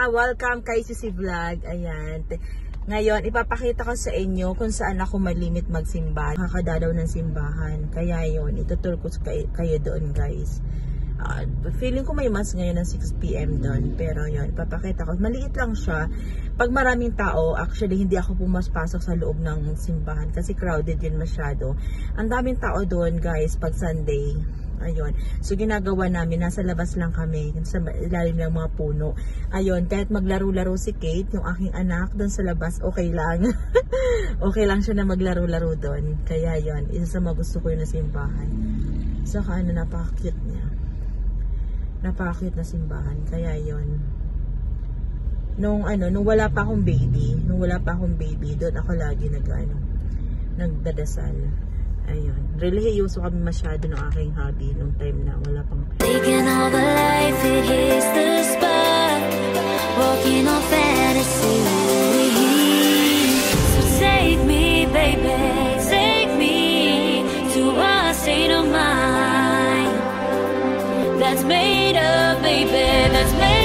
Ah, welcome kay Sisi Vlog. Ayan. Ngayon, ipapakita ko sa inyo kung saan ako malimit magsimba. Kakadadaw ng simbahan. Kaya yon itutur ko sa kay- kayo doon guys. Ah, feeling ko may mas ngayon ng 6pm doon. Pero yon ipapakita ko. Maliit lang siya. Pag maraming tao, actually hindi ako pumaspasok sa loob ng simbahan kasi crowded yun masyado. Ang daming tao doon guys pag Sunday. Ayun. So, ginagawa namin, nasa labas lang kami, sa ilalim ng mga puno. Ayun, kahit maglaro-laro si Kate, yung aking anak, doon sa labas, okay lang. okay lang siya na maglaro-laro doon. Kaya yun, isa sa mga gusto ko yun na simbahan. Saka ano, napaka-cute niya. Napaka-cute na simbahan. Kaya yun. Nung ano, nung wala pa akong baby, nung wala pa akong baby, doon ako lagi nag, ano, nagdadasal. Ayun. Relihiyoso kami masyado ng aking hobby nung time na wala pang... Taking all the life, it hits the spot Walking on fantasy. So take me, baby. Take me to a state of mind. That's made of, baby. That's made